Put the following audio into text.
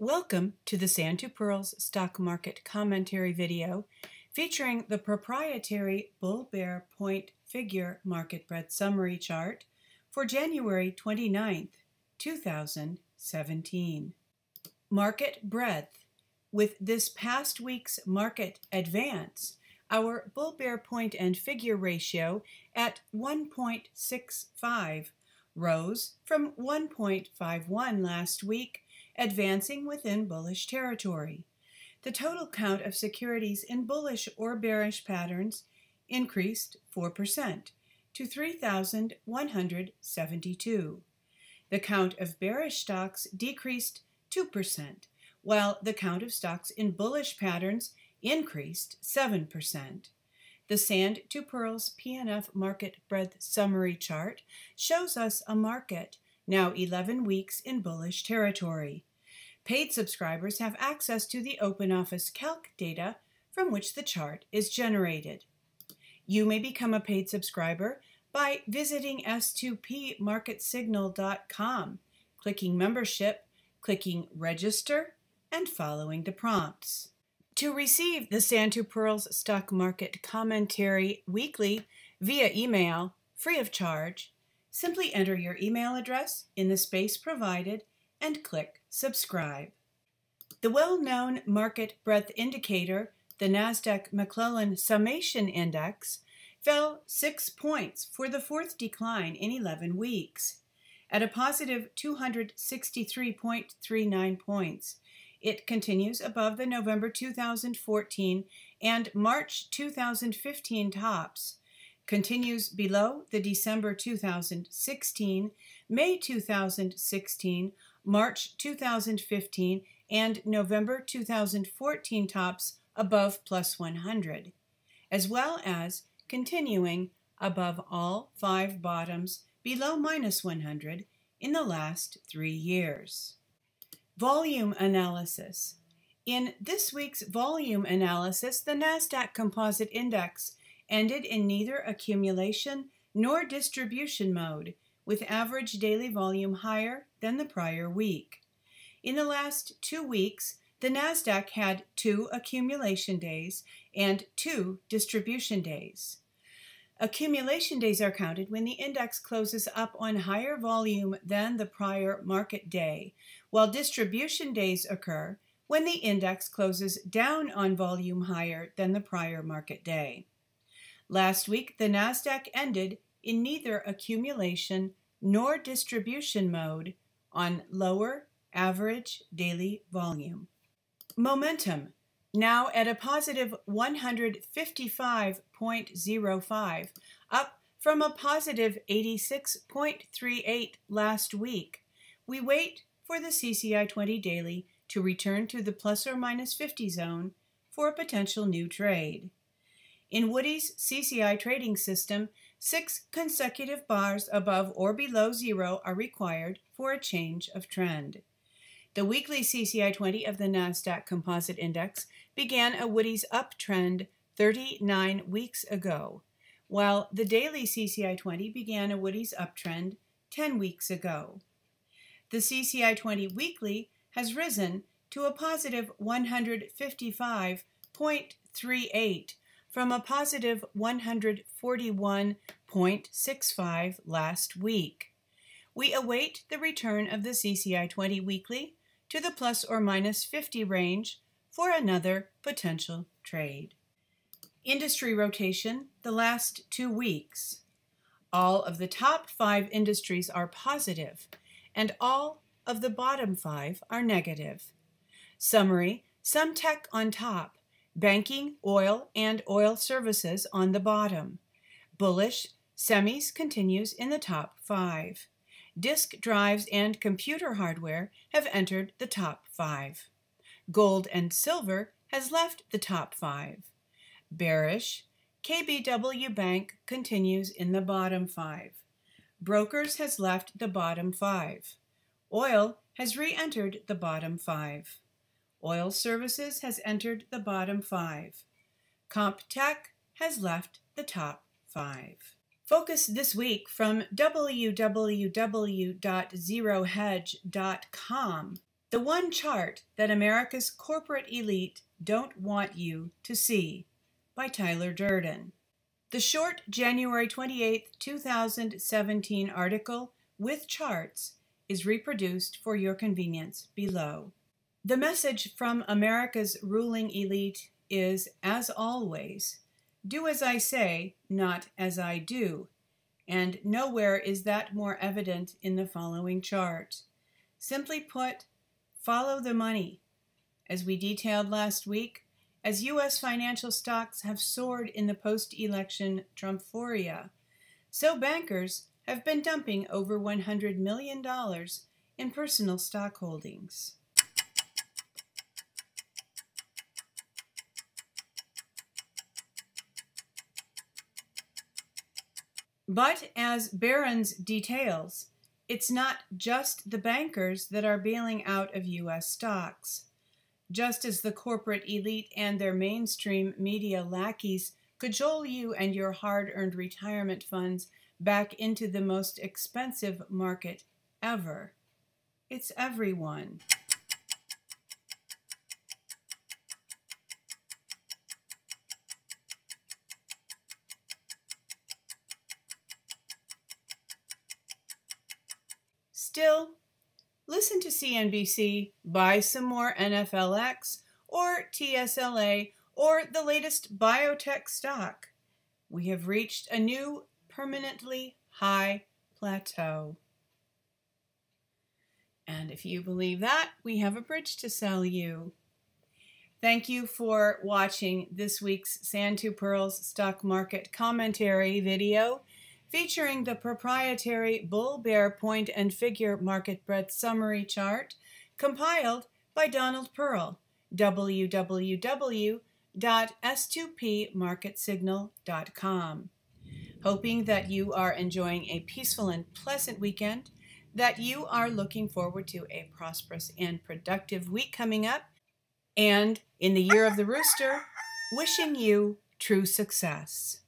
Welcome to the Sand to Pearls Stock Market Commentary video featuring the proprietary Bull Bear Point Figure Market Breadth Summary Chart for January 29th, 2017. Market Breadth. With this past week's market advance, our Bull Bear Point and Figure ratio at 1.65 rose from 1.51 last week advancing within bullish territory. The total count of securities in bullish or bearish patterns increased 4% to 3,172. The count of bearish stocks decreased 2%, while the count of stocks in bullish patterns increased 7%. The Sand to Pearls PNF Market Breadth Summary Chart shows us a market now 11 weeks in bullish territory. Paid subscribers have access to the OpenOffice Calc data from which the chart is generated. You may become a paid subscriber by visiting s2pmarketsignal.com, clicking Membership, clicking Register, and following the prompts. To receive the Sand to Pearls Stock Market Commentary weekly via email, free of charge, simply enter your email address in the space provided and click Subscribe. The well-known market breadth indicator, the NASDAQ McClellan Summation Index, fell six points for the fourth decline in 11 weeks. At a positive 263.39 points, it continues above the November 2014 and March 2015 tops, continues below the December 2016, May 2016, March 2015, and November 2014 tops above plus 100, as well as continuing above all five bottoms below minus 100 in the last three years. Volume analysis. In this week's volume analysis, the NASDAQ Composite Index ended in neither accumulation nor distribution mode, with average daily volume higher than the prior week. In the last two weeks, the NASDAQ had two accumulation days and two distribution days. Accumulation days are counted when the index closes up on higher volume than the prior market day, while distribution days occur when the index closes down on volume higher than the prior market day. Last week, the NASDAQ ended in neither accumulation nor distribution mode on lower average daily volume. Momentum, now at a positive 155.05, up from a positive 86.38 last week. We wait for the CCI 20 daily to return to the plus or minus 50 zone for a potential new trade. In Woody's CCI trading system, six consecutive bars above or below zero are required for a change of trend. The weekly CCI 20 of the NASDAQ Composite Index began a Woody's uptrend 39 weeks ago, while the daily CCI 20 began a Woody's uptrend 10 weeks ago. The CCI 20 weekly has risen to a positive 155.38 from a positive 141.65 last week. We await the return of the CCI 20 weekly to the plus or minus 50 range for another potential trade. Industry rotation the last two weeks. All of the top five industries are positive, and all of the bottom five are negative. Summary Some tech on top, banking, oil, and oil services on the bottom. Bullish, semis continues in the top five. Disk drives and computer hardware have entered the top five. Gold and silver has left the top five. Bearish, KBW Bank continues in the bottom five. Brokers has left the bottom five. Oil has re entered the bottom five. Oil Services has entered the bottom five. CompTech has left the top five. Focus this week from www.zerohedge.com. The one chart that America's corporate elite don't want you to see by Tyler Durden. The short January 28, 2017 article with charts is reproduced for your convenience below. The message from America's ruling elite is, as always, do as I say, not as I do. And nowhere is that more evident in the following chart. Simply put, follow the money. As we detailed last week, as U.S. financial stocks have soared in the post election Trumphoria, so bankers have been dumping over $100 million in personal stock holdings. But as Barron's details, it's not just the bankers that are bailing out of U.S. stocks. Just as the corporate elite and their mainstream media lackeys cajole you and your hard earned retirement funds back into the most expensive market ever. It's everyone. Still, listen to CNBC, buy some more NFLX or TSLA or the latest biotech stock. We have reached a new permanently high plateau. And if you believe that, we have a bridge to sell you. Thank you for watching this week's Sand to Pearls stock market commentary video featuring the proprietary bull bear point and figure market breadth summary chart compiled by Donald Pearl, www.s2pmarketsignal.com hoping that you are enjoying a peaceful and pleasant weekend, that you are looking forward to a prosperous and productive week coming up, and in the year of the rooster, wishing you true success.